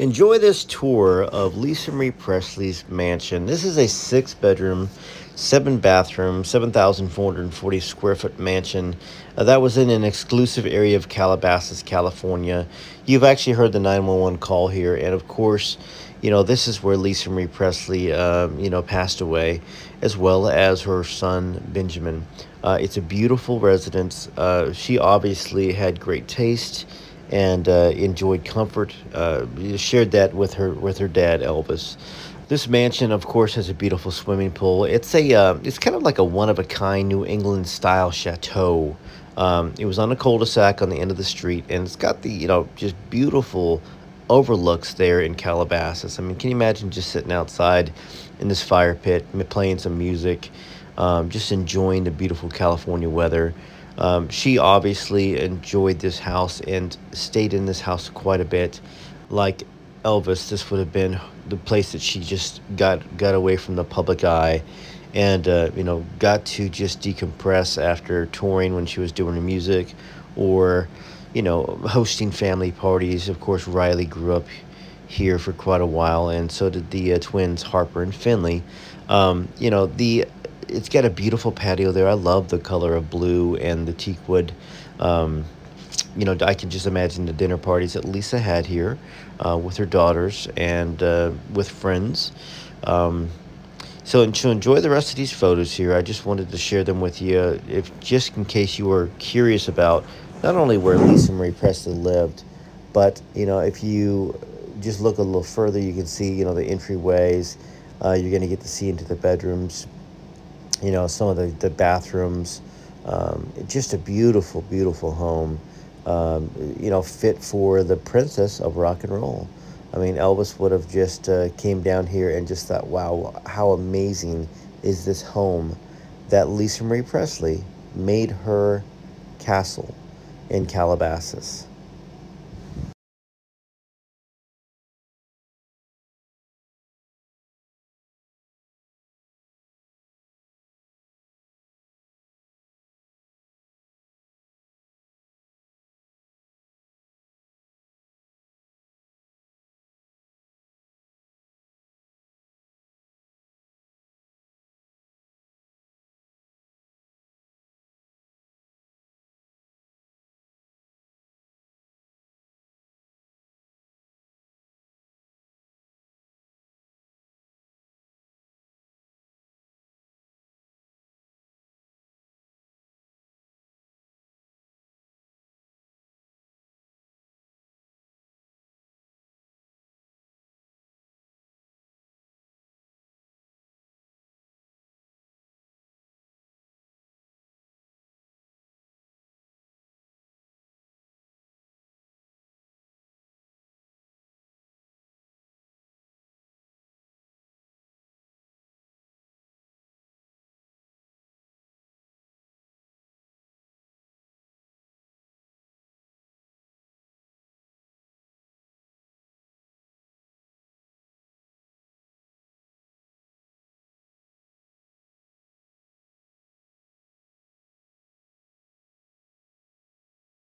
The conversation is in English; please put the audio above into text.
Enjoy this tour of Lisa Marie Presley's mansion. This is a six bedroom, seven bathroom, 7,440 square foot mansion uh, that was in an exclusive area of Calabasas, California. You've actually heard the 911 call here, and of course, you know, this is where Lisa Marie Presley, um, you know, passed away, as well as her son, Benjamin. Uh, it's a beautiful residence. Uh, she obviously had great taste and uh, enjoyed comfort. Uh, shared that with her with her dad Elvis. This mansion, of course, has a beautiful swimming pool. It's a uh, it's kind of like a one of a kind New England style chateau. Um, it was on a cul-de-sac on the end of the street, and it's got the you know just beautiful overlooks there in Calabasas. I mean, can you imagine just sitting outside in this fire pit, playing some music, um, just enjoying the beautiful California weather? Um, she obviously enjoyed this house and stayed in this house quite a bit. Like Elvis, this would have been the place that she just got got away from the public eye, and uh, you know got to just decompress after touring when she was doing her music, or you know hosting family parties. Of course, Riley grew up here for quite a while, and so did the uh, twins Harper and Finley. Um, you know the it's got a beautiful patio there. I love the color of blue and the teak wood. Um, you know, I can just imagine the dinner parties that Lisa had here uh, with her daughters and uh, with friends. Um, so to enjoy the rest of these photos here, I just wanted to share them with you, if just in case you were curious about not only where Lisa Marie Presley lived, but you know, if you just look a little further, you can see you know the entryways. Uh, you're going to get to see into the bedrooms, you know, some of the, the bathrooms. Um, just a beautiful, beautiful home, um, you know, fit for the princess of rock and roll. I mean, Elvis would have just uh, came down here and just thought, wow, how amazing is this home that Lisa Marie Presley made her castle in Calabasas.